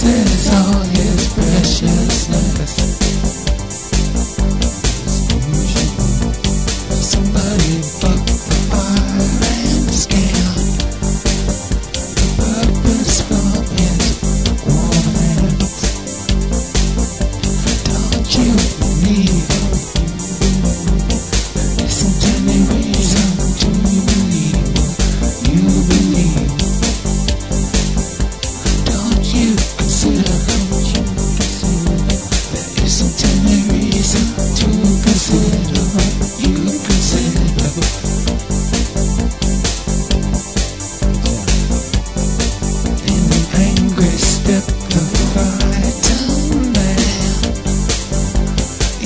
sing a song. Yeah.